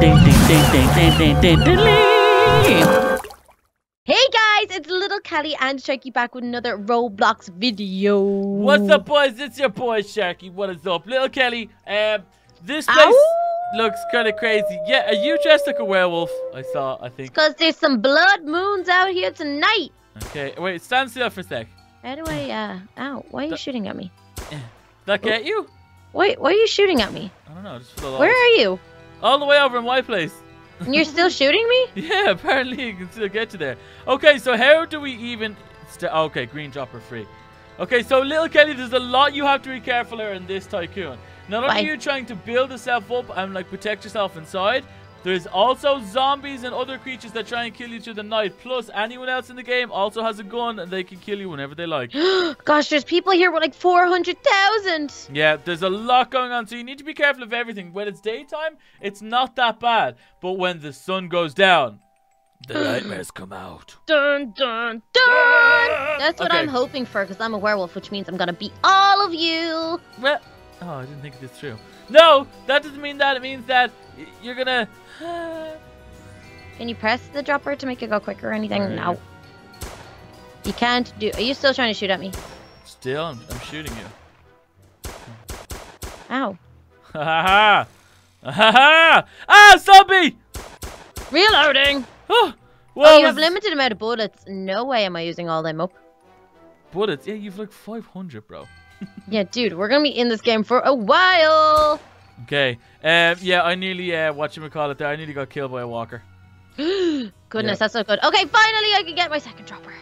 Hey guys, it's Little Kelly and Sharky back with another Roblox video. What's up, boys? It's your boy Sharky. What is up, little Kelly? Um, this place Ow! looks kind of crazy. Yeah, are you dressed like a werewolf? I saw. I think. Because there's some blood moons out here tonight. Okay, wait. Stand still for a sec. How do I, uh, ow, why are you Th- shooting at me? That get you? Wait, why are you shooting at me? I don't know. Just for the Where are you? All the way over in my place. And you're still shooting me? Yeah, apparently you can still get you there. Okay, so how do we even... St oh, okay, green dropper free. Okay, so little Kelly, there's a lot you have to be careful here in this tycoon. Not only Why? are you trying to build yourself up and like protect yourself inside, there's also zombies and other creatures that try and kill you through the night. Plus, anyone else in the game also has a gun and they can kill you whenever they like. Gosh, there's people here with like 400,000. Yeah, there's a lot going on, so you need to be careful of everything. When it's daytime, it's not that bad. But when the sun goes down, the nightmares come out. Dun, dun, dun. Ah! That's what Okay. I'm hoping for because I'm a werewolf, which means I'm going to beat all of you. Well, oh, I didn't think this through. No, that doesn't mean that. It means that you're gonna. Can you press the dropper to make it go quicker or anything? Alright. No. You can't do. Are you still trying to shoot at me? Still, I'm, I'm shooting you. Ow. Ha ha ha! Ha ha! Ah, zombie! Reloading. Oh, Oh, you have limited amount of bullets. No way am I using all them up. bullets. Yeah, you've like 500, bro. Yeah, dude, we're gonna be in this game for a while. Okay. Um. Yeah, I nearly uh, what you call it there. I nearly got killed by a walker. Goodness, Yeah. that's so good. Okay, finally I can get my second dropper.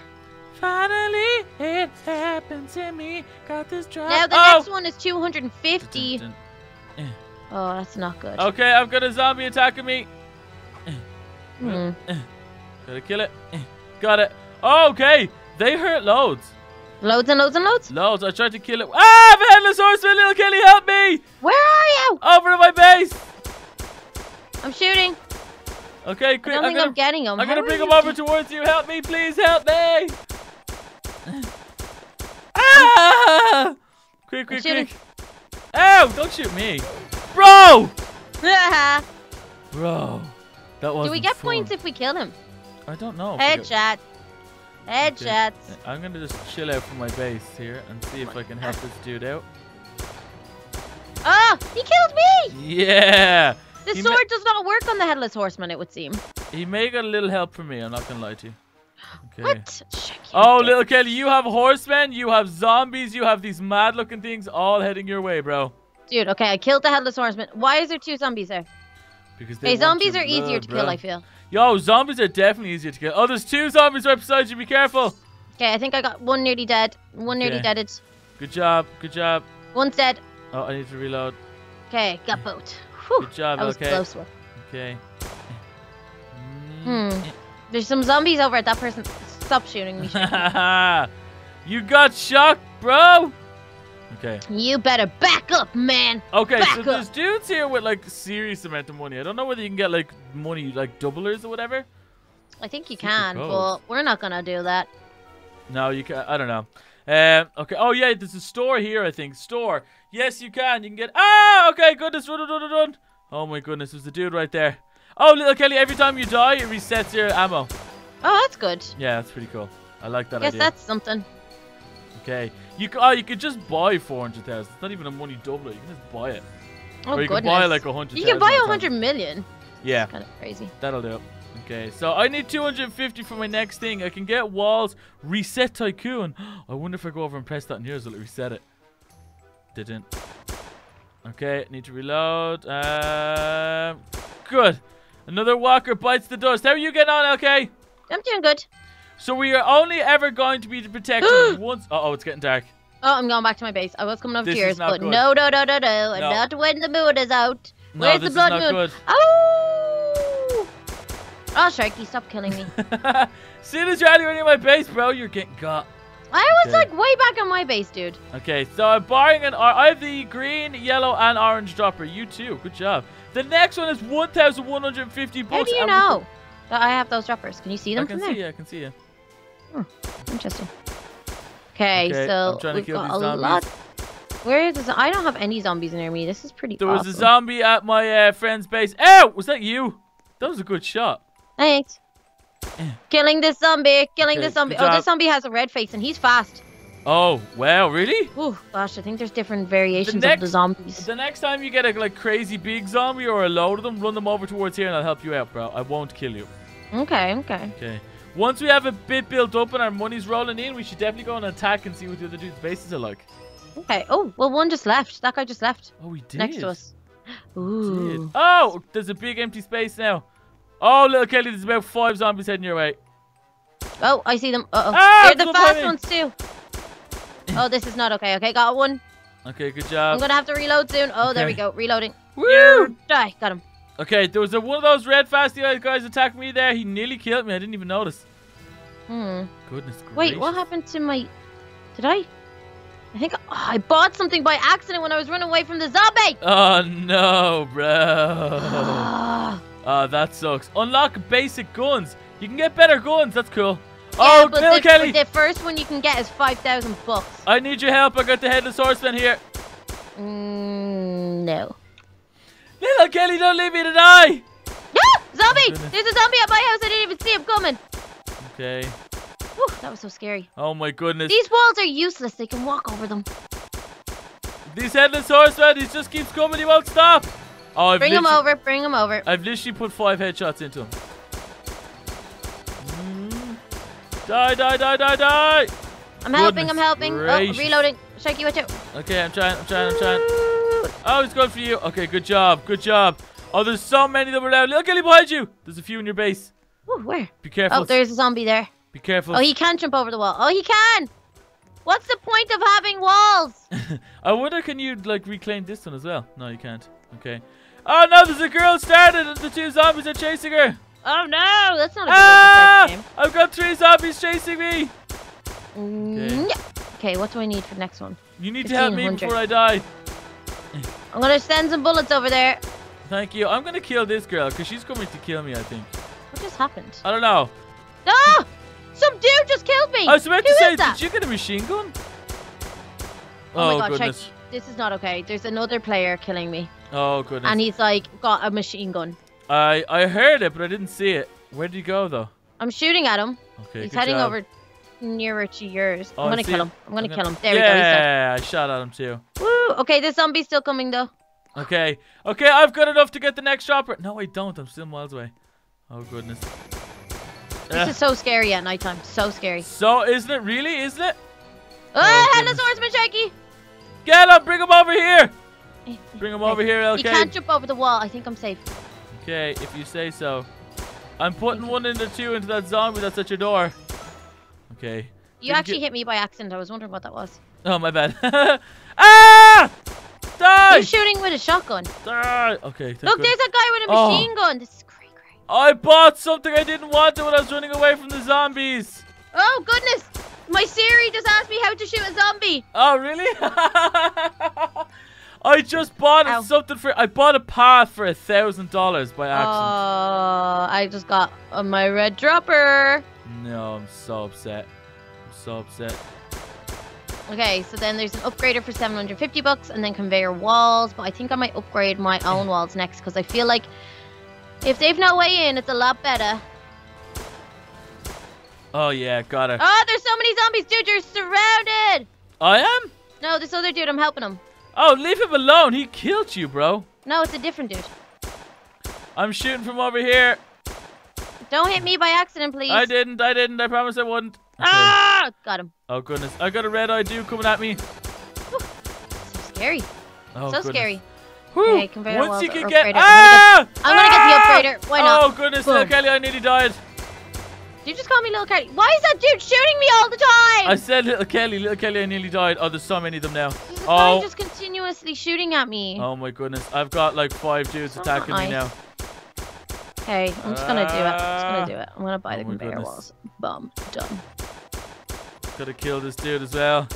Finally, it happened to me. Got this drop. Now the oh! next one is 250. Dun, dun, Oh, that's not good. Okay, I've got a zombie attacking me. Hmm. Gotta kill it. Got it. Okay, they hurt loads. Loads and loads and loads. Loads. I tried to kill it. Ah, the headless horseman, little Kelly, help me! Where are you? Over to my base. I'm shooting. Okay, I don't I'm think gonna, I'm getting them. I'm How gonna bring him over towards you. Help me, please. Help me. ah! Quick, quick, quick. Ow! Don't shoot me, bro. Bro, that was. do we get points if we kill him? I don't know. get- Headshot. Headshots. I'm gonna just chill out from my base here and see if I can help this dude out. Oh, he killed me! Yeah. The He sword does not work on the headless horseman, it would seem. He may got a little help from me. I'm not gonna lie to you. Okay. What? Oh, little Kelly, you have horsemen, you have zombies, you have these mad-looking things all heading your way, bro. Dude, okay, I killed the headless horseman. Why is there two zombies there? Because they Hey, zombies are easier to bro. kill, I feel. Yo, zombies are definitely easier to kill. Oh, there's two zombies right beside you. Be careful. Okay, I think I got one nearly dead. One nearly Okay. deaded. Good job. Good job. One's dead. Oh, I need to reload. Okay, got both. Whew, Good job. okay. close one. Okay. Hmm. There's some zombies over at that person. Stop shooting me. you got shocked, bro. Okay. you better back up, man. Okay, Back so up. there's dudes here with like serious amount of money. I don't know whether you can get like money like doublers or whatever. I think you Secret can, code. but we're not gonna do that. No, you can. I don't know. Um. Okay. Oh yeah, there's a store here. I think store. Yes, you can. You can get. Ah. Okay. Goodness. Run, run, run, run, run. Oh my goodness. There's a dude right there. Oh, little Kelly. Every time you die, it resets your ammo. Oh, that's good. Yeah, that's pretty cool. I like that Guess idea. that's something. Okay. You oh, you could just buy four hundred thousand. It's not even a money doubler. You can just buy it. Oh, or you goodness. can buy like a hundred. you can buy a thousand hundred million. Yeah. Kind of crazy. That'll do. Okay, so I need 250 for my next thing. I can get walls, reset tycoon. I wonder if I go over and press that in here, will it reset it? Didn't. Okay, need to reload. Um, good. Another walker bites the dust. How are you getting on, LK? I'm doing good. So we are only ever going to be protected once. Uh oh, it's getting dark. Oh, I'm going back to my base. I was coming over This to yours, but good. no, no, no, no, no. No. Not when the moon is out. No, Where's the blood moon? good. Oh! Oh, Sharky, stop killing me. soon as you're near my base, bro, you're getting got. I was like way back on my base, dude. Okay, so I'm buying an. I have the green, yellow, and orange dropper. You too. Good job. The next one is 1,150 bucks. How do you know that I have those droppers? Can you see can- I them can from see there? you. I can see you. Interesting. Okay, Okay, so I'm trying to we've kill got these a zombies. lot. Where is this? I don't have any zombies near me. This is pretty There was a zombie at my uh, friend's base. Ow! Was that you? That was a good shot. Thanks. Killing this zombie. Killing Okay, this zombie. Oh, job. this zombie has a red face and he's fast. Oh, wow, really? Oh, gosh. I think there's different variations of next- the zombies. The next time you get a like crazy big zombie or a load of them, run them over towards here and I'll help you out, bro. I won't kill you. Okay, okay. Okay. Once we have a bit built up and our money's rolling in, we should definitely go and attack and see what the other dude's bases are like. Okay. Oh, well, one just left. That guy just left. Oh, we did. Next to us. Did. Ooh. Oh, there's a big empty space now. Oh, little Kelly, there's about five zombies heading your way. Oh, I see them. Uh-oh. Ah, They're the fast ones, too. Oh, this is not okay. Okay, got one. Okay, good job. I'm going to have to reload soon. Oh, there we go. Reloading. Woo! Die. Got him. Okay, there was a, one of those red fasty eyes guys attacked me there. He nearly killed me. I didn't even notice. Hmm. Goodness gracious. Wait, what happened to my... Did I... I think oh, I bought something by accident when I was running away from the zombie. Oh no, bro. Ah. Oh, that sucks. Unlock basic guns. You can get better guns. That's cool. Yeah, oh, but Bill the, Kelly. the first one you can get is 5,000 bucks. I need your help. I got the headless horseman here. Mm, no. Little Kelly, don't leave me to die. Yeah! Zombie! There's a zombie at my house. I didn't even see him coming. Okay. Whew, that was so scary. Oh my goodness. These walls are useless. They can walk over them. These headless horsemen, he just keeps coming. He won't stop. Oh, I've Bring him over. Bring him over. I've literally put five headshots into him. Mm. Die, die, die, die, die. I'm helping. I'm helping. gracious. Oh, reloading. Sharky, watch out. Okay, I'm trying, I'm trying, I'm trying. Oh, he's going for you. Okay, good job, good job. Oh, there's so many of them around. Look, Kelly behind you. There's a few in your base. Ooh, where? Be careful. Oh, there's a zombie there. Be careful. Oh, he can't jump over the wall. Oh, he can. What's the point of having walls? I wonder, can you like reclaim this one as well? No, you can't. Okay. Oh no, there's a girl started and the two zombies are chasing her. Oh no, that's not a good Ah! way to start I've got three zombies chasing me. Mm, yeah. Okay, what do I need for the next one? You need to help me before I die. I'm gonna send some bullets over there. Thank you. I'm gonna kill this girl because she's coming to kill me. I think. What just happened? I don't know. Ah! Some dude just killed me. I was about Who to say, that? did you get a machine gun? Oh, my god, goodness. Sharky, this is not okay. There's another player killing me, Oh goodness. and he's like got a machine gun. I I heard it, but I didn't see it. Where did he go though? I'm shooting at him. Okay. he's heading job. over nearer to yours. Oh, I'm gonna kill him. I'm gonna I'm kill gonna- him. There we go. Yeah, I shot at him too. Woo! Okay, this zombie's still coming though. Okay. Okay, I've got enough to get the next chopper. No, I don't. I'm still miles away. Oh goodness. This Ugh. is so scary at nighttime. So scary. So isn't it really? Isn't it? Oh, Oh, goodness. horseman, Sharky. Get him! Bring him over here! Bring him Okay. over here, He okay? can't jump over the wall. I think I'm safe. Okay, if you say so. I'm putting one into two into that zombie that's at your door. Okay. You Didn't actually get- hit me by accident. I was wondering what that was. Oh, my bad. ah! Die! He's shooting with a shotgun. Die! Okay. Look, God. there's a guy with a Oh. machine gun. This is great, great. I bought something I didn't want when I was running away from the zombies. Oh goodness! My Siri just asked me how to shoot a zombie. Oh, really? I just bought Ow. something for. I bought a path for a thousand dollars by accident. Oh. I just got my red dropper. no, I'm so upset. I'm so upset. Okay, so then there's an upgrader for 750 bucks, and then conveyor walls. But I think I might upgrade my own walls next because I feel like if they've no way in, it's a lot better. Oh yeah, got it. Oh, there's so many zombies, dude! You're surrounded. I am. No, this other dude, I'm helping him. Oh, leave him alone. He killed you, bro. No, it's a different dude. I'm shooting from over here. Don't hit me by accident, please. I didn't. I didn't. I promise I wouldn't. Okay. Ah! Got him. Oh goodness, I got a red eye dude coming at me. So scary. Oh, so goodness. scary. Whew. Okay, conveyor Once you can get ah! I'm gonna get Ah! the upgrader. Why not? Oh goodness, little Kelly, I nearly died. Did you just call me little Kelly? Why is that dude shooting me all the time? I said little Kelly, little Kelly, I nearly died. Oh, there's so many of them now. A Oh. just continuously shooting at me. Oh my goodness, I've got like five dudes Oh, attacking me now. Okay, I'm just gonna do it. I'm just Ah. gonna do it. I'm gonna buy Oh the my conveyor goodness. walls. Bum. Done. Gotta kill this dude as well.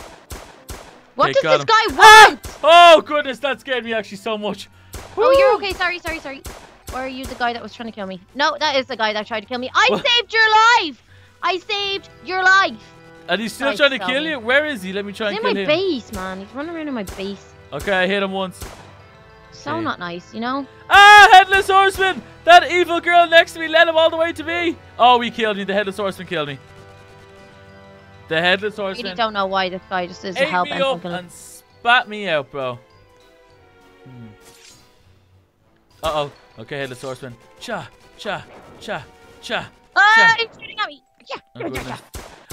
What Okay, does this him. guy Ah! want? Oh goodness, that scared me actually so much. Oh, you're okay. Sorry, sorry, sorry. Or are you the guy that was trying to kill me? No, that is the guy that tried to kill me. I What? saved your life. I saved your life. And he's still trying to kill me. you? Where is he? Let me try He's and in kill my him. base, man. He's running around in my base. Okay, I hit him once. So Okay. not nice, you know? Ah, Headless Horseman! That evil girl next to me led him all the way to me. Oh, he killed me. The Headless Horseman killed me. The Headless I really Horseman don't know why this guy just is a ate hell me bent up and spat me out, bro. Hmm. Uh-oh. Okay, Headless Horseman. Cha, cha, cha, cha. Ah, Sure. he's shooting at me. Yeah, Oh, yeah, yeah, goodness. yeah.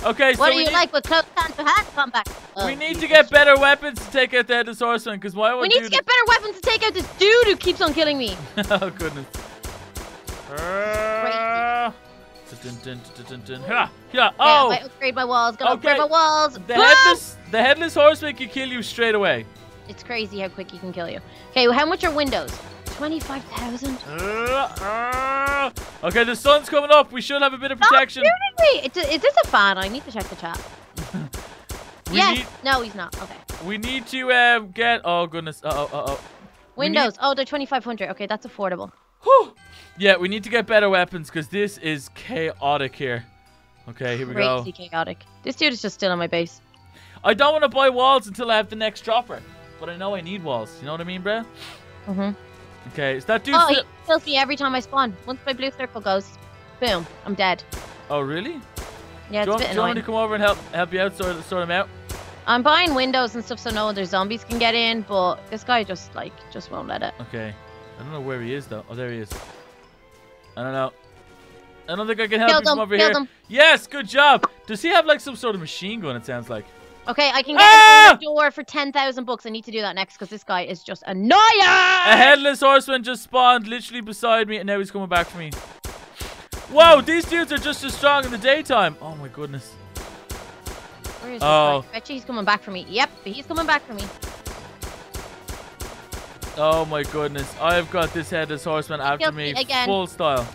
Okay, so What do you need, like with close hand to hand combat? Oh, we need to Jesus. get better weapons to take out the Headless Horseman, because why would We need to get better weapons to take out this dude who keeps on killing me. oh goodness. Ah. Dun, dun, dun, dun, dun, dun. Ha, yeah. Yeah, Oh, I upgrade my walls. Gonna upgrade Okay. my walls. the Boom! headless, the headless horseman can kill you straight away. It's crazy how quick he can kill you. Okay, well, how much are windows? Twenty-five thousand. Uh, ah. okay, the sun's coming up. We should have a bit of protection. Wait, is is this a fan? I need to check the chat. Yes. need, No, he's not. Okay. we need to um, get. Oh goodness. Uh oh. Uh oh. We need- Windows. Oh, they're twenty-five hundred. Okay, that's affordable. Whew. Yeah, we need to get better weapons because this is chaotic here. Okay, here we go. Crazy chaotic. This dude is just still on my base. I don't want to buy walls until I have the next dropper, but I know I need walls. You know what I mean, bro? Mhm. Okay, is that dude? Oh, he kills me every time I spawn. Once my blue circle goes, boom, I'm dead. oh really? Yeah, do, it's a want, bit do you want me to come over and help help you out, sort sort him out? I'm buying windows and stuff so no other zombies can get in, but this guy just like just won't let it. Okay. I don't know where he is though. Oh, there he is. I don't know. I don't think I can help Killed you from him, over here. him. Yes, good job. Does he have like some sort of machine gun? It sounds like. Okay, I can get Ah! door for ten thousand bucks. I need to do that next because this guy is just annoying. A headless horseman just spawned literally beside me, and now he's coming back for me. Whoa, these dudes are just as strong in the daytime. Oh my goodness. Where is this Oh. guy? Bet you he's coming back for me. Yep, he's coming back for me. Oh my goodness. I've got this headless horseman after Killed me again. full style.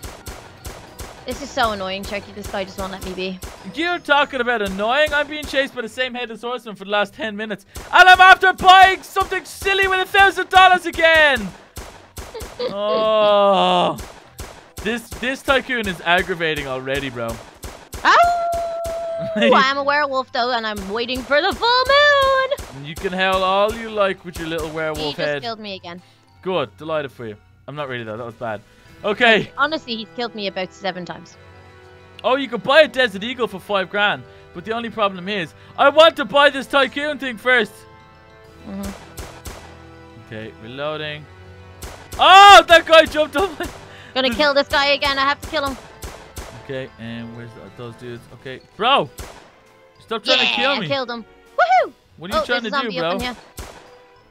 This is so annoying, Chucky. This guy just won't let me be. You're talking about annoying. I'm being chased by the same headless horseman for the last 10 minutes. And I'm after buying something silly with a thousand dollars again. oh. This this tycoon is aggravating already, bro. Oh, I'm a werewolf though, and I'm waiting for the full moon. You can howl all you like with your little werewolf He just head. killed me again. Good. Delighted for you. I'm not really though. That was bad. Okay. Honestly, he's killed me about seven times. Oh, you could buy a Desert Eagle for five grand. But the only problem is, I want to buy this tycoon thing 1st Mhm. Okay, reloading. Oh, that guy jumped on my... Gonna kill this guy again. I have to kill him. Okay, and where's th- those dudes? Okay, bro! Stop trying yeah, to kill me. I killed him. Woohoo! What are you oh, trying to do, bro? up in here.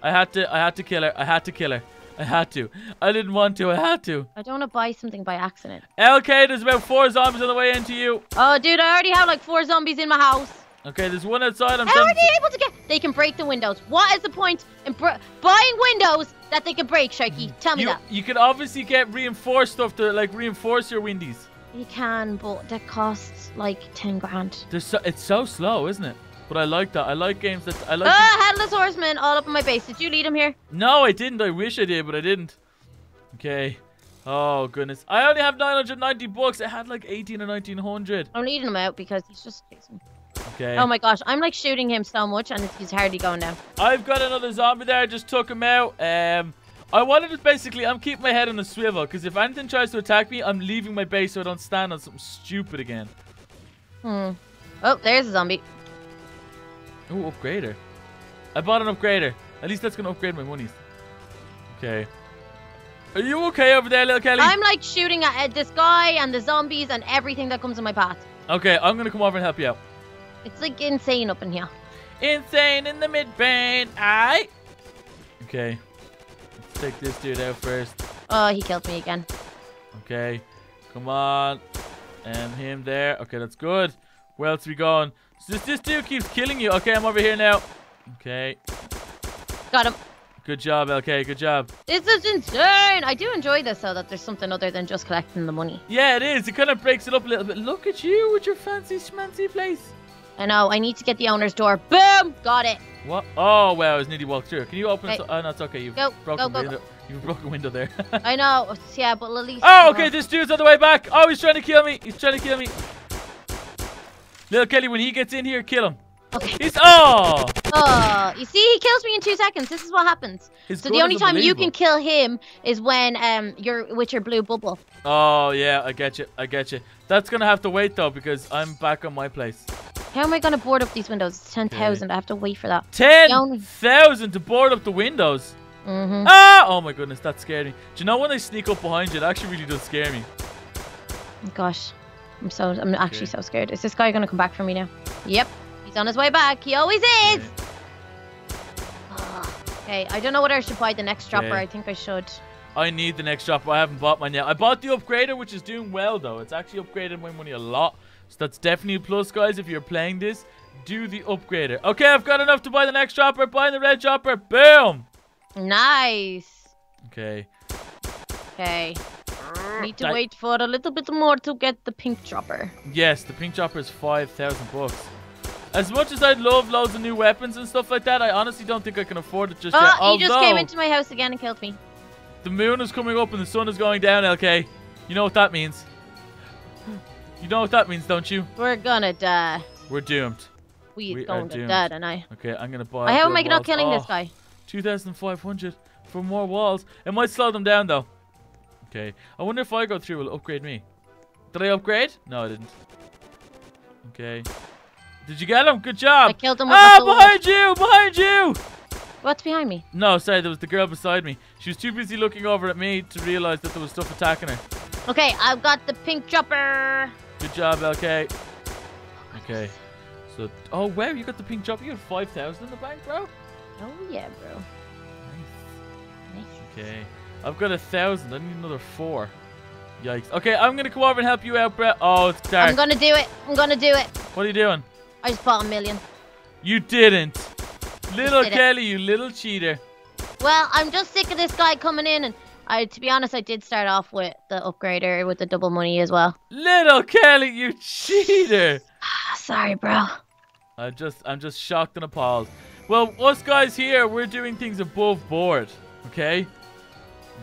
I had to, I had to kill her. I had to kill her. I had to. I didn't want to. I had to. I don't want to buy something by accident. LK, there's about four zombies on the way into you. Oh, dude, I already have like four zombies in my house. Okay, there's one outside. I'm How trying are they able to get? They can break the windows. What is the point in br- buying windows that they can break, Sharky? Mm, Tell me you, that. you can obviously get reinforced stuff to like reinforce your windies. You can, but that costs like ten grand. So, it's so slow, isn't it? But I like that. I like games that I like. Ah, headless horseman all up in my base. Did you lead him here? No, I didn't. I wish I did, but I didn't. Okay. Oh goodness. I only have 990 bucks. I had like 18 or 1900. I'm leading him out because he's just chasing. Okay. Oh my gosh, I'm like shooting him so much and he's hardly going down. I've got another zombie there. I just took him out. Um, I wanted to basically, I'm keeping my head on a swivel because if anything tries to attack me, I'm leaving my base so I don't stand on something stupid again. Hmm. Oh, there's a zombie. Ooh, upgrader. I bought an upgrader. At least that's gonna upgrade my monies. Okay. Are you okay over there, little Kelly? I'm like shooting at uh, this guy and the zombies and everything that comes in my path. Okay, I'm gonna come over and help you out. It's like insane up in here. Insane in the midbrain. Aye. Okay. Let's take this dude out first. Oh, he killed me again. Okay. Come on. And him there. Okay, that's good. Where else are we going? This, this dude keeps killing you. Okay, I'm over here now. Okay. Got him. Good job, LK. Good job. This is insane. I do enjoy this though, that there's something other than just collecting the money. Yeah, it is. It kind of breaks it up a little bit. Look at you with your fancy schmancy place. I know. I need to get the owner's door. Boom! Got it. What? Oh, wow. I was nearly walked through. Can you open? Okay. So- oh, no, it's okay. You've Go, broken go, go, window. You've broken window there. I know. Yeah, but at least. oh, okay. This dude's on the way back. Oh, he's trying to kill me. He's trying to kill me. Little Kelly, when he gets in here, kill him. Okay. He's oh. Oh, you see, he kills me in two seconds. This is what happens. His So the only time you can kill him is when um you're with your blue bubble. Oh yeah, I get you. I get you. That's gonna have to wait though because I'm back on my place. How am I gonna board up these windows? It's ten thousand. I have to wait for that. Ten only- to board up the windows. Mm-hmm. Ah! Oh my goodness, that scared me. Do you know when they sneak up behind you? It actually really does scare me. Gosh, I'm so I'm actually Okay. so scared. Is this guy gonna come back for me now? Yep, he's on his way back. He always is. Ah, Okay, I don't know whether I should buy the next dropper. Okay. I think I should. I need the next dropper. I haven't bought mine yet. I bought the upgrader, which is doing well though. It's actually upgraded my money a lot. So that's definitely a plus, guys. If you're playing this, do the upgrader. Okay, I've got enough to buy the next dropper. Buy the red dropper. Boom. Nice. Okay. Okay. Need to wait for a little bit more to get the pink dropper. Yes, the pink dropper is five thousand bucks. As much as I'd love loads of new weapons and stuff like that, I honestly don't think I can afford it just oh, yet. Oh, he just came into my house again and killed me. The moon is coming up and the sun is going down, LK. You know what that means. You know what that means, don't you? We're gonna die. We're doomed. We, We are going to die tonight. Okay, I'm gonna buy. How am good I not killing this Oh, guy? 2,500 for more walls. It might slow them down though. Okay, I wonder if I go through, will upgrade me? Did I upgrade? No, I didn't. Okay. Did you get him? Good job. I killed him with Ah, behind you! Behind you! What's behind me? No, sorry, there was the girl beside me. She was too busy looking over at me to realize that there was stuff attacking her. Okay, I've got the pink dropper. Good job, LK. Okay. So, oh wow, you got the pink job. You had 5,000 in the bank, bro? Oh yeah, bro. Nice. Nice. Okay. I've got a thousand. I need another four. Yikes. Okay, I'm gonna come over and help you out, Brett. Oh, it's dark. I'm gonna do it. I'm gonna do it. What are you doing? I just bought a million. You didn't. Little did it. Kelly, you little cheater. Well, I'm just sick of this guy coming in, and I, to be honest, I did start off with the upgrader with the double money as well. Little Kelly, you cheater. Ah, Sorry, bro. I'm just, I'm just shocked and appalled. Well, us guys here, we're doing things above board. Okay?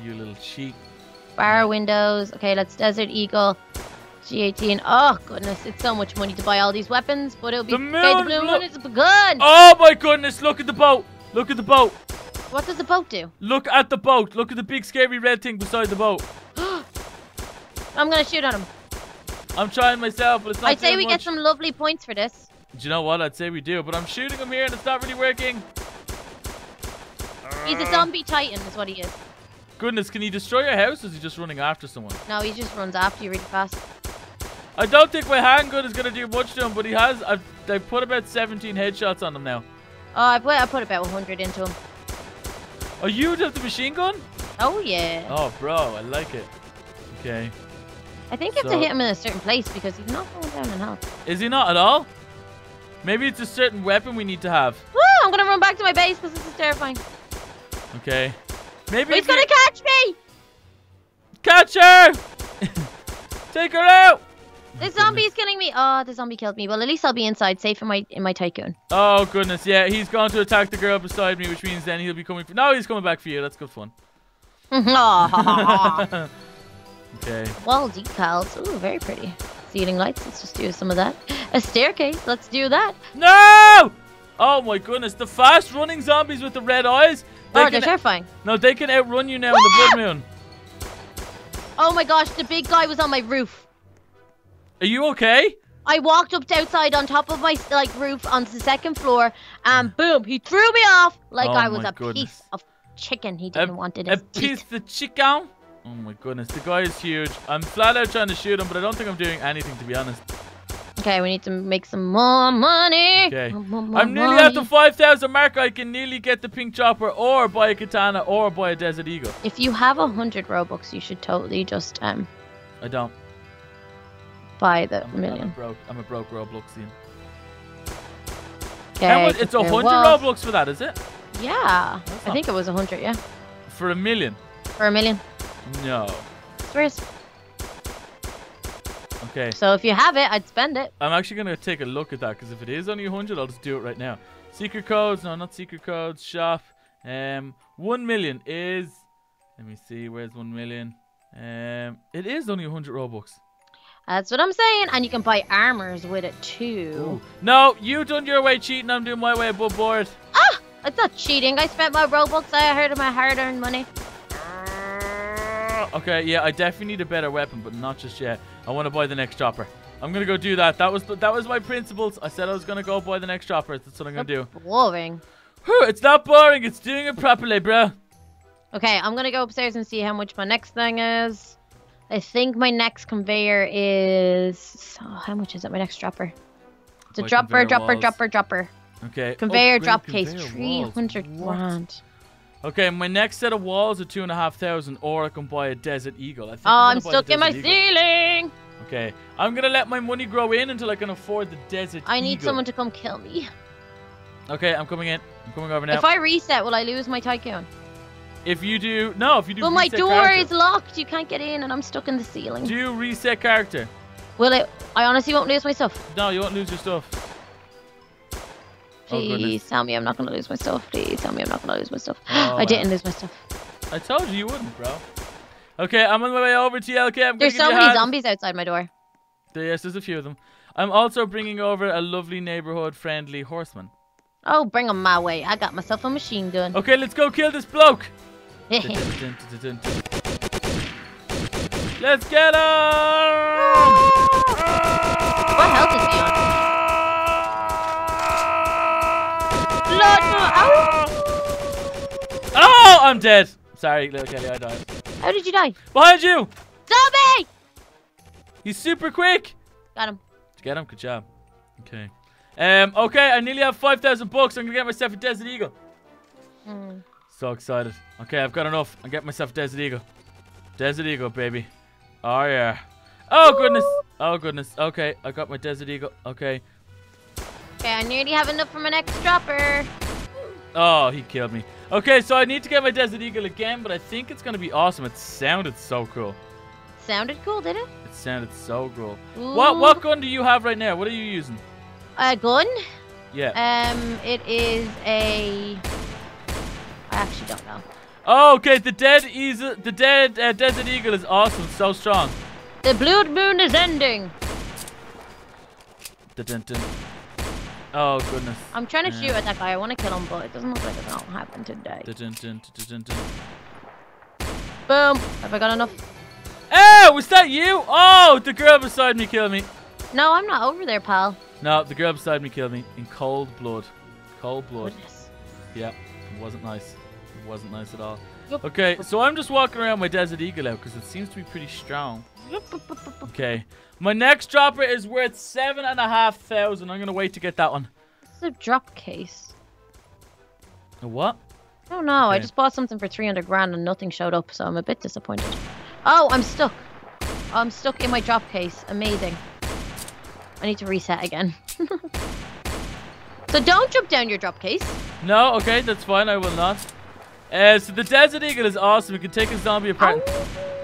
You little cheat. Bar windows. Okay, let's Desert Eagle. G18. Oh, goodness. It's so much money to buy all these weapons, but it'll be. The okay, the moon blue moon is begun. Oh my goodness! Look at the boat. Look at the boat. What does the boat do? Look at the boat. Look at the big scary red thing beside the boat. I'm gonna shoot at him. I'm trying myself, but it's not I'd say we get some lovely points for this. Do you know what? I'd say we do, but I'm shooting him here and it's not really working. He's a Uh. zombie titan, is what he is. Goodness, can he destroy your house or is he just running after someone? No, he just runs after you really fast. I don't think my handgun is going to do much to him, but he has. I've, I've put about 17 headshots on him now. Oh, I put I put about 100 into him. Oh, you have the machine gun? Oh yeah. Oh, bro, I like it. Okay. I think you have to hit him in a certain place because he's not going down in health. Is he not at all? Maybe it's a certain weapon we need to have. Woo! I'm gonna run back to my base because this is terrifying. Okay. Maybe he's gonna catch me! catch her! Take her out! The zombie is killing me. Oh, the zombie killed me. Well, at least I'll be inside, safe in my in my tycoon. Oh goodness, yeah, he's gone to attack the girl beside me, which means then he'll be coming for. No, he's coming back for you. That's good fun. Okay. Wall decals. Ooh, very pretty. Ceiling lights. Let's just do some of that. A staircase. Let's do that. No! Oh my goodness, the fast running zombies with the red eyes. Oh, they oh, they're terrifying. no, they can outrun you now in the blood moon. Oh my gosh, the big guy was on my roof. Are you okay? I walked up to outside on top of my like roof onto the second floor, and hmm. boom, he threw me off like Oh I was a goodness. piece of chicken. He didn't want it. A piece teeth. of chicken. Oh my goodness, the guy is huge. I'm flat out trying to shoot him, but I don't think I'm doing anything to be honest. Okay, we need to make some more money. Okay. More, more, I'm nearly at the 5,000 mark. I can nearly get the pink chopper, or buy a katana, or buy a desert eagle. If you have a hundred robux, you should totally just um I don't. buy the I'm, I'm a million. broke. I'm a broke Robloxian. Okay. How much? It's a hundred was- Robux for that, is it? Yeah, I think it was a hundred. Yeah, For a million? for a million. No. Where's Okay. so if you have it, I'd spend it. I'm actually gonna take a look at that because if it is only 100, I'll just do it right now. Secret codes? No, not secret codes. Shop. Um, one million is. Let me see. Where's one million? Um, it is only 100 robux. That's what I'm saying. And you can buy armors with it too. Ooh. No, you done your way cheating. I'm doing my way above board. Ah! It's not cheating. I spent my Robux. I heard of my hard-earned money. Okay, yeah, I definitely need a better weapon, but not just yet. I want to buy the next chopper. I'm gonna go do that. That was that was my principles. I said I was gonna go buy the next chopper. That's what I'm gonna do. Boring. Whew, it's not boring. It's doing it properly, bro. Okay, I'm gonna go upstairs and see how much my next thing is. I think my next conveyor is. Oh, how much is it? My next dropper. It's a dropper, dropper, walls. dropper, dropper. Okay. Oh, conveyor upgrade drop case, conveyor three walls. hundred grand. Okay, my next set of walls are two and a half thousand, or I can buy a desert eagle. I think Oh, I'm, I'm gonna buy the stuck in my Eagle. ceiling. Okay, I'm gonna let my money grow in until I can afford the desert I need eagle. someone to come kill me. Okay, I'm coming in. I'm coming over now. If I reset, will I lose my tycoon? If you do, no, if you do. But my door character. is locked. You can't get in, and I'm stuck in the ceiling. Do you reset character? Will it? I honestly won't lose my stuff. No, you won't lose your stuff. Oh. Please tell me I'm not gonna lose my stuff. Please tell me I'm not gonna lose my stuff. Oh, I didn't lose my stuff. I told you you wouldn't, bro. Okay, I'm on my way over to LK. I'm gonna There's so many hand. zombies outside my door. There- Yes, there's a few of them. I'm also bringing over a lovely neighborhood-friendly horseman. Oh, bring them my way. I got myself a machine gun. Okay, let's go kill this bloke. Let's get him! I'm dead. Sorry, little Kelly, I died. How did you die? Behind you! Zombie! He's super quick. Got him. Did you get him? Good job. Okay. Um. Okay, I nearly have five thousand bucks. I'm gonna get myself a Desert Eagle. Hmm. So excited. Okay, I've got enough. I'm getting myself a Desert Eagle. Desert Eagle, baby. Oh yeah. Oh goodness. Oh goodness. Okay, I got my Desert Eagle. Okay. Okay, I nearly have enough for my next dropper. Oh, he killed me. Okay, so I need to get my Desert Eagle again, but I think it's gonna be awesome. It sounded so cool. Sounded cool, did it? It sounded so cool. What Ooh. what gun do you have right now? What are you using? A gun? Yeah. Um, it is a. I actually don't know. Oh, okay. The dead easel, the dead uh, Desert Eagle is awesome. So strong. The blood moon is ending. Dun-dun-dun. Oh goodness. I'm trying to Yeah. shoot at that guy. I want to kill him, but it doesn't look like it's gonna happen today. Dun-dun-dun, dun-dun-dun. Boom. Have I got enough? Oh, was that you? Oh, the girl beside me killed me. No, I'm not over there, pal. No, the girl beside me killed me in cold blood. Cold blood. Goodness. Yeah, it wasn't nice. It wasn't nice at all. Okay, so I'm just walking around my Desert Eagle out because it seems to be pretty strong. Okay, my next dropper is worth seven and a half thousand. I'm gonna wait to get that one. It's a drop case. A what? I don't know. I just bought something for 300 grand and nothing showed up, so I'm a bit disappointed. Oh, I'm stuck. I'm stuck in my drop case. Amazing. I need to reset again. so don't jump down your drop case. No, okay, that's fine. I will not. Uh, so the Desert Eagle is awesome. It can take a zombie apart in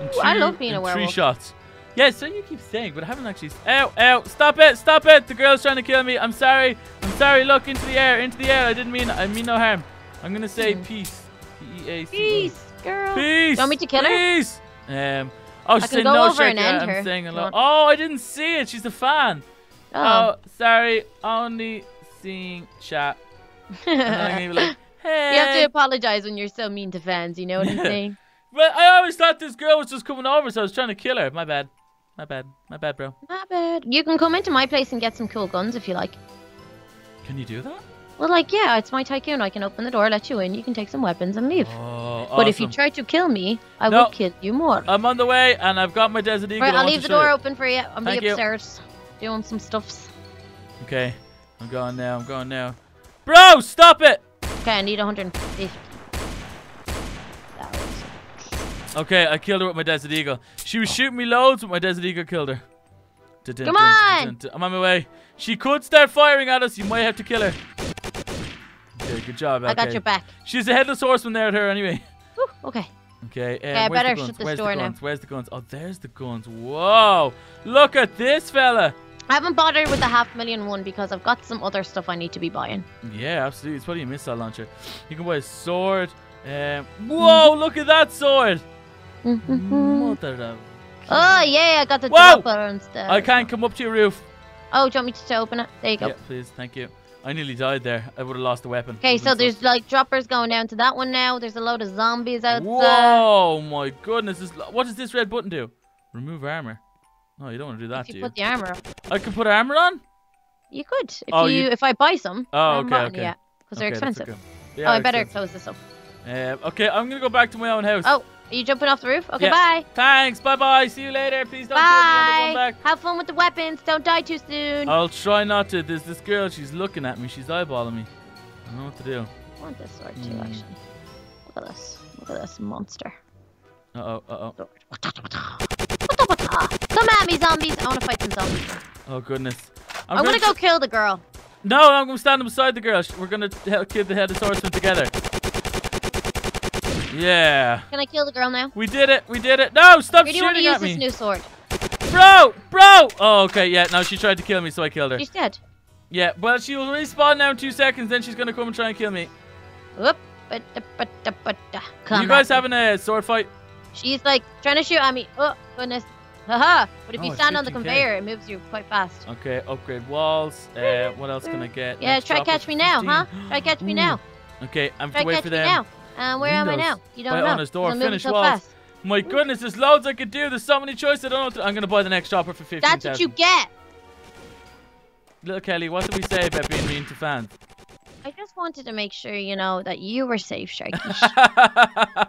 Ooh, I two- love being in a three shots. Yeah, so you keep saying, but I haven't actually. Ow, ow! Stop it! Stop it! The girl's trying to kill me. I'm sorry. I'm sorry. Look into the air. Into the air. I didn't mean. I mean no harm. I'm gonna say Hmm. peace. P E A C. Peace, girl. Peace. You want me to kill her? Peace. Um. Oh, she's saying no, over and end I'm her saying hello. Oh, I didn't see it. She's a fan. Oh. Oh, sorry. Only seeing chat. And I'm be like, hey. You have to apologize when you're so mean to fans. You know what I'm saying? But I always thought this girl was just coming over, so I was trying to kill her. My bad. My bad. My bad, bro. My bad. You can come into my place and get some cool guns if you like. Can you do that? Well, like, yeah, it's my tycoon. I can open the door, let you in. You can take some weapons and leave. Oh, But if you try to kill me, I No. will kill you more. I'm on the way, and I've got my Desert Eagle. right, I'll leave the door you. open for you. I'll Thank be you. upstairs doing some stuffs. Okay. I'm going now. I'm going now. Bro, stop it! Okay, I need 150. Okay, I killed her with my Desert Eagle. She was shooting me loads, but my Desert Eagle killed her. Come on! I'm on my way. She could start firing at us. You might have to kill her. Okay, good job. I got your back. She's a headless horseman there at her anyway. Whew, okay. Okay, uh, I better the shut the where's store the now. Where's the guns? Oh, there's the guns. Whoa! Look at this fella. I haven't bothered with the half million one because I've got some other stuff I need to be buying. Yeah, absolutely. It's probably a missile launcher. You can buy a sword. Um, whoa! Look at that sword. Mhm. Mother of Oh yeah, I got the Whoa! dropper instead. I can't come up to your roof. Oh, do you want me to open it? There you go. Yeah, please, thank you. I nearly died there. I would have lost the weapon. Okay, so there's like droppers going down to that one now. There's a load of zombies outside. Whoa, my goodness! This, what does this red button do? Remove armor. No, you don't want to do that, If do you you? put the armor up, I can put armor on. you could. If Oh, you, you- if I buy some. Oh, okay, okay. yet, because they're Okay, expensive. okay. Oh, I better expensive. close this up. Um, okay, I'm gonna go back to my own house. Oh, are you jumping off the roof? Okay, Yeah. bye. Thanks. Bye bye. See you later. Please don't kill me Bye. on the run. Have fun with the weapons. Don't die too soon. I'll try not to. There's this girl. She's looking at me. She's eyeballing me. I don't know what to do. I want this sword too, Hmm. actually. Look at this. Look at this monster. Uh oh. Uh oh. Come at me, zombies. I want to fight some zombies. Oh goodness. I'm, gonna go kill the girl. No, I'm gonna stand beside the girl. We're gonna he- kill the head of swordsman together. Yeah. Can I kill the girl now? We did it. We did it. No, stop Where do you want to use this new sword? Bro, bro. Oh, okay. Yeah. No, she tried to kill me, so I killed her. She's dead. Yeah. Well, she will respawn now in two seconds. Then she's gonna come and try and kill me. Whoop. Ba-da, ba-da, ba-da. Come you guys having a sword fight? She's like trying to shoot at me. Oh goodness. Haha. But if Oh, you stand on the 15K. conveyor, it moves you quite fast. Okay. Upgrade walls. Uh, what else can I get? Yeah, Next try catch me now, huh? Try catch me Ooh. now. Okay, I'm Try to wait for me them. now. Uh, where am I now? You don't By know. Honest Door, 'cause I'm moving finish walls. fast. My goodness, there's loads I could do. There's so many choices. I don't know. What to, I'm gonna buy the next chopper for fifteen That's what you get. Little Kelly, what did we say about being mean to fans? I just wanted to make sure you know that you were safe, Sharky.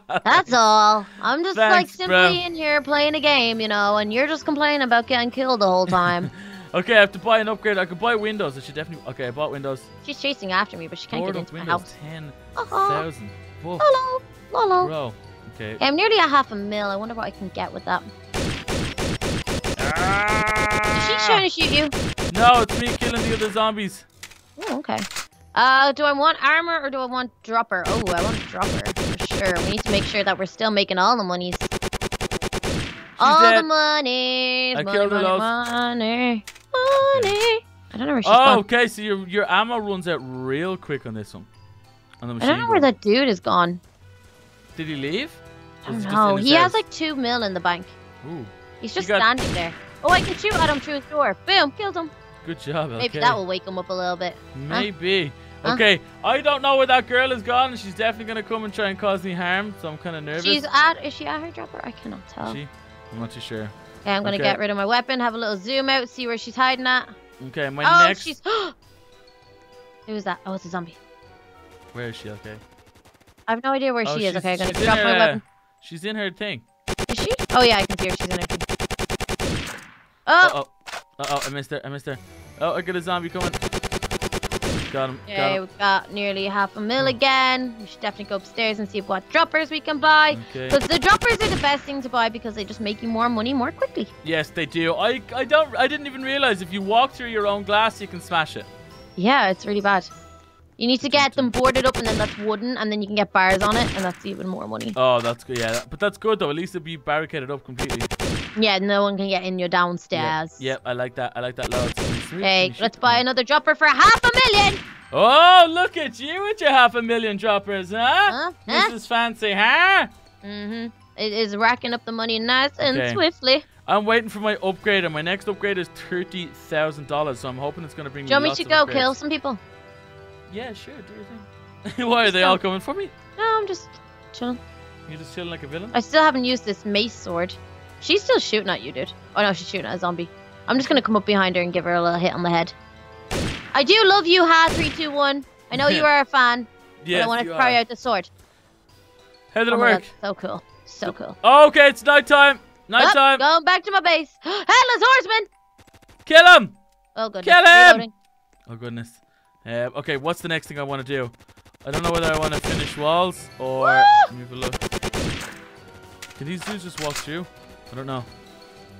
That's all. I'm just like simply bro. in here playing a game, you know, and you're just complaining about getting killed the whole time. okay, I have to buy an upgrade. I could buy Windows. I should definitely. Okay, I bought Windows. She's chasing after me, but she can't Board get into my Windows house. ten Oh, thousand. Whoa, hello, hello. bro. Okay. Okay, I'm nearly a half a mil. I wonder what I can get with that. Is she Ah! trying to shoot you? No, it's me killing the other zombies. Oh, okay. Uh, do I want armor or do I want dropper? Oh, I want dropper for sure. We need to make sure that we're still making all the monies. all dead. the monies. I money, killed her, money, money, money. I don't know where she's Oh, gone. okay. So your your ammo runs out real quick on this one. On the I don't know where that dude is gone. Did he leave? I don't he know. He has like two mil in the bank. Ooh, He's just got- standing there. Oh, I can shoot at him through his door. Boom, killed him. good job. Okay. Maybe that will wake him up a little bit. Maybe. Huh? Okay, I don't know where that girl is gone. She's definitely gonna come and try and cause me harm, so I'm kind of nervous. She's at. Is she at her dropper? I cannot tell. She? I'm not too sure. Okay, I'm gonna Okay. get rid of my weapon. Have a little zoom out. See where she's hiding at. Okay, my oh, next. she's. Who's that? Oh, it's a zombie. Where is she? Okay. I have no idea where Oh, she is. Okay, I'm gonna she's in drop her, my uh, weapon. She's in her thing. Is she? Oh yeah, I can see her. She's in her thing. Uh Oh, oh. Uh oh, I missed her. I missed her. Oh, I got a zombie coming. Got him. yeah, him. we've got nearly half a mil again. We should definitely go upstairs and see what droppers we can buy. Okay. Because the droppers are the best thing to buy because they just make you more money more quickly. Yes, they do. I I don't. I didn't even realize if you walk through your own glass, you can smash it. Yeah, it's really bad. You need to get them boarded up and then that's wooden and then you can get bars on it and that's even more money. Oh, that's good. Yeah, but that's good though. At least it'll be barricaded up completely. Yeah, no one can get in your downstairs. Yep, I like that. I like that loads. Okay, let's buy another dropper for half a million. Oh, look at you with your half a million droppers, huh? Huh? Huh? Mrs. Fancy, huh? Mm-hmm. It is racking up the money nice and Okay. swiftly. I'm waiting for my upgrade, and my next upgrade is thirty thousand dollars. So I'm hoping it's gonna bring Do you want me me to go upgrades. kill some people? Yeah, sure. Do your thing. Why are they all coming for me? No, I'm just chilling. You're just chilling like a villain. I still haven't used this mace sword. She's still shooting at you, dude. Oh no, she's shooting at a zombie. I'm just gonna come up behind her and give her a little hit on the head. I do love you, Ha three two one. I know you are a fan, but Yes, I you to try out the sword. How did it Oh my work? God, so cool, so cool. Oh, okay, it's night nighttime. Up, Nighttime. Oh, going back to my base. Headless horseman. Kill oh, him. Oh goodness. Kill him! reloading. Oh goodness. Uh, okay, what's the next thing I want to do? I don't know whether I want to finish walls or move a look. Can these dudes just walk through? I don't know.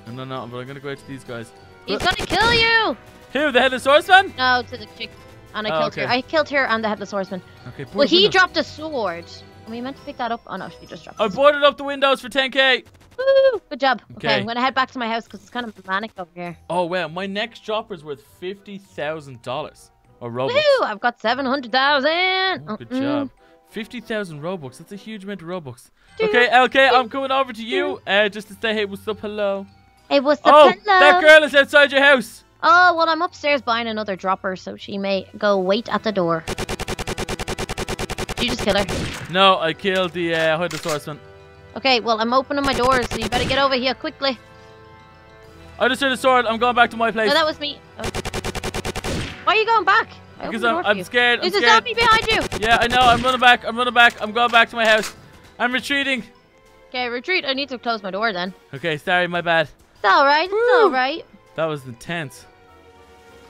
I don't know, but I'm gonna go out to these guys. He's gonna kill you. Who? The headless horseman? No, to the chick. And I Oh, killed okay. her. I killed her and the headless horseman. Okay. Well, he windows. dropped a sword. Are we meant to pick that up? Oh no, she just dropped. I boarded up the windows for 10k. Woo! Good job. Okay. Okay. I'm gonna head back to my house because it's kind of manic over here. Oh wow, my next dropper is worth fifty thousand dollars. Or Robux. Woo! I've got seven hundred thousand. Oh, good job. 50,000 Robux. That's a huge amount of Robux. Okay, LK, I'm coming over to you uh, just to say, hey, what's up, hello. Hey, what's the Oh, hello? that girl is outside your house. Oh, well, I'm upstairs buying another dropper, so she may go wait at the door. Did you just kill her? No, I killed the uh, Hydrasaurus one. Okay, well, I'm opening my doors, so you better get over here quickly. I just heard a sword. I'm going back to my place. No, that was me. Oh. Why are you going back? Because I'm, I'm scared. I'm There's a zombie behind you. Yeah, I know. I'm running back. I'm running back. I'm going back to my house. I'm retreating. Okay, retreat. I need to close my door then. Okay, sorry, my bad. It's all right. It's Woo. all right. That was intense.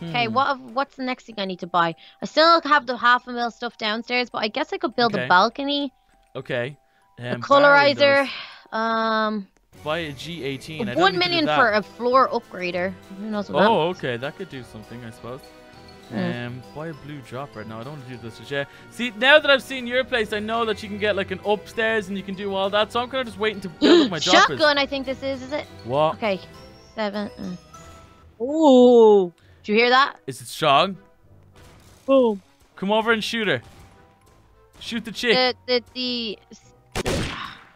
Okay, Hmm. what? What's the next thing I need to buy? I still have the half a mil stuff downstairs, but I guess I could build Okay. a balcony, Okay. a Um, bar colorizer, um, Buy a G18. I don't one need to do million for a floor upgrader. Who knows what Oh, okay. That could do something, I suppose. Mm. Um, buy a blue dropper. No, I don't want to do this just yet. See, now that I've seen your place, I know that you can get like an upstairs and you can do all that. So I'm kind of just waiting to build up my droppers. Shotgun, I think this is, is it? What? Okay, seven. Uh. Ooh. Did you hear that? Is it strong? Boom. Come over and shoot her. Shoot the chick. The, the, the,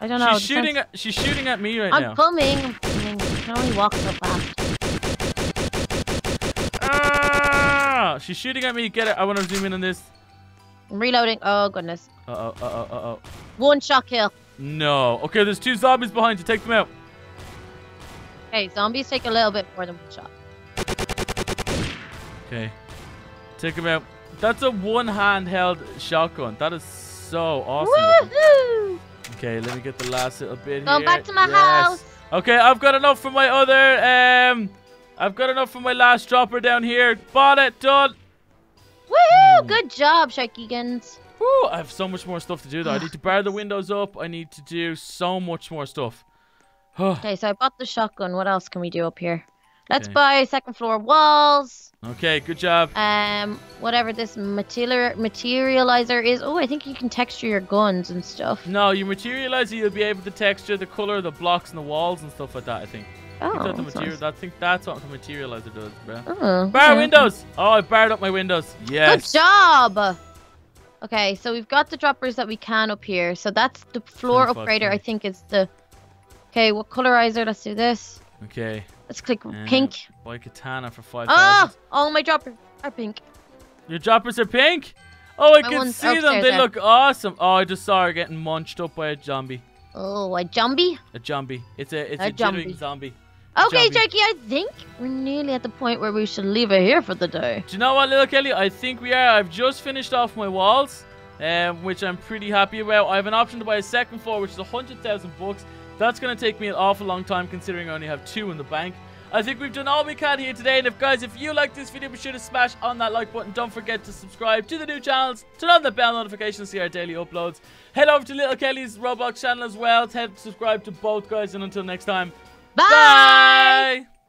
I don't know. she's the shooting. sense- At, she's shooting at me right I'm now. coming. I'm coming. I can only walk so fast. She's shooting at me. Get it. I want to zoom in on this. I'm reloading. Oh, goodness. Uh oh. Uh oh. Uh oh. One shot kill. No. Okay. There's two zombies behind you. Take them out. Okay, zombies take a little bit more than one shot. Okay. Take them out. That's a one handheld shotgun. That is so awesome. Woohoo! Okay, let me get the last little bit Going here. back to my Yes. house. Okay, I've got enough for my other um I've got enough for my last dropper down here. Bought it, done. Woohoo! Hmm. Good job, Sharkygans. Woo, I have so much more stuff to do though. I need to bar the windows up. I need to do so much more stuff. Okay, so I bought the shotgun. What else can we do up here? Let's Okay. buy second floor walls. okay, good job. Um, whatever this material materializer is. Oh, I think you can texture your guns and stuff. No, you materialize it, you'll be able to texture the color of the blocks and the walls and stuff like that, I think. I think, Oh, that's the material, nice. I think that's what the materializer does, bro. Oh, Bar okay. windows! Oh, I barred up my windows. Yes. Good job. Okay, so we've got the droppers that we can up here. So that's the floor 25 upgrader. I think is the. Okay, what colorizer? Let's do this. Okay. Let's click pink. Buy katana for 5,000. Oh, all my droppers are pink. Your droppers are pink? Oh, I My can see are them. They there. look awesome. Oh, I just saw her getting munched up by a zombie. Oh, a zombie. A zombie. It's a it's A a, zombie. zombie. Okay. Sharky, I think we're nearly at the point where we should leave her here for the day. Do you know what, little Kelly? I think we are. I've just finished off my walls, um, which I'm pretty happy about. I have an option to buy a second floor, which is a hundred thousand bucks. That's gonna take me an awful long time, considering I only have two in the bank. I think we've done all we can here today. And if guys, if you like this video, be sure to smash on that like button. Don't forget to subscribe to the new channels. Turn on the bell notifications to see our daily uploads. Head over to Little Kelly's Roblox channel as well. Head subscribe to both guys. And until next time, Bye. bye.